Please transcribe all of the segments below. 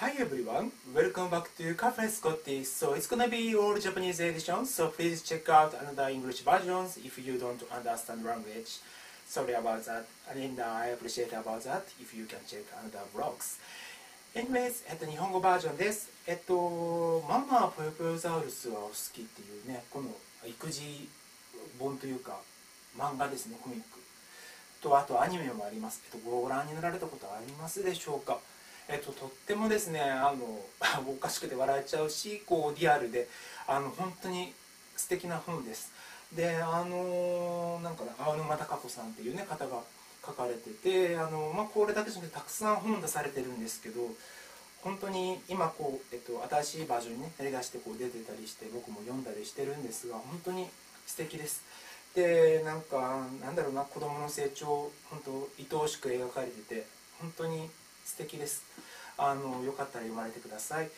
Hi everyone, welcome back to Cafe Scotty. So it's gonna be all Japanese edition, so please check out another English version if you don't understand language. Sorry about that, and I appreciate about that if you can check another vlogs. Anyways, えっと、日本語バージョンです。えっと、ママはぽよぽよザウルスはお好きっていうね、この育児本というか、漫画ですね、コミック。と、あとアニメもあります。えっと、ご覧になられたことありますでしょうかえっと、とってもですねあの おかしくて笑えちゃうしこうリアルであの本当に素敵な本です。であのなんかね青沼貴子さんっていうね方が書かれててあの、まあ、これだけじゃなくてたくさん本出されてるんですけど本当に今こう、えっと、新しいバージョンにねやりだしてこう出てたりして僕も読んだりしてるんですが本当に素敵です。でなんかなんだろうな子供の成長本当愛おしく描かれてて本当に素敵です。あのよかったら読まれてください。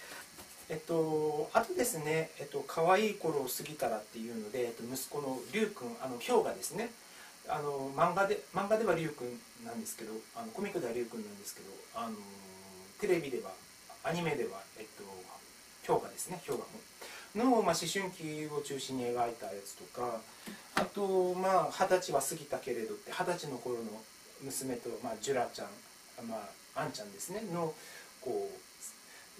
えっとあとですね「えっと可愛い頃を過ぎたら」っていうので、えっと、息子のりゅうくんあの氷河ですねあの漫画で漫画ではりゅうくんなんですけどあのコミックではりゅうくんなんですけどあのテレビではアニメではえっと氷河ですね氷河の、まあ、思春期を中心に描いたやつとかあとまあ二十歳は過ぎたけれどって二十歳の頃の娘と、まあ、ジュラちゃんまあ、あんちゃんですねのこ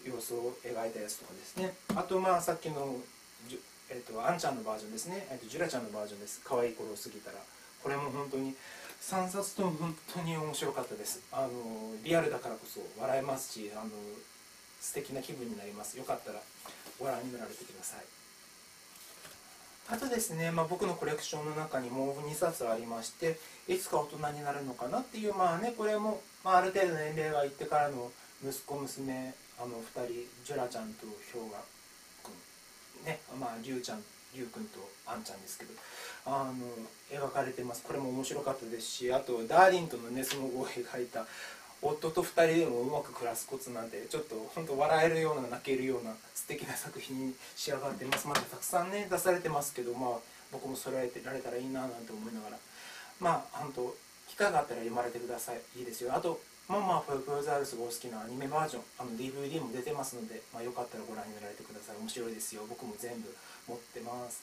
う様子を描いたやつとかですね。あとまあさっきの、えーと、あんちゃんのバージョンですね、えーと、ジュラちゃんのバージョンです。可愛い頃を過ぎたら。これも本当に3冊とも本当に面白かったです。あのリアルだからこそ笑えますしあの素敵な気分になります。よかったらご覧になられてください。あとですね、まあ、僕のコレクションの中にもう2冊ありましていつか大人になるのかなっていうまあねこれも、まあ、ある程度年齢がいってからの息子娘あの2人ジュラちゃんと氷河君ねまあリュウちゃんリュウ君とアンちゃんですけどあの描かれてます。これも面白かったですしあとダーリンとのねその後を描いた夫と2人でもうまく暮らすコツなんてちょっと本当笑えるような泣けるような素敵な作品に仕上がってます。まだたくさんね出されてますけどまあ僕も揃えてられたらいいななんて思いながら。まあ本当機会があったら読まれてくださいいいですよあとまあまあフォープロザウルスがお好きなアニメバージョンあの DVD も出てますので、まあ、よかったらご覧になられてください面白いですよ僕も全部持ってます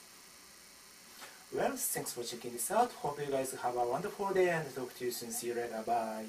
Well, thanks for checking this out. Hope you guys have a wonderful day and talk to you soon. See you later. Bye.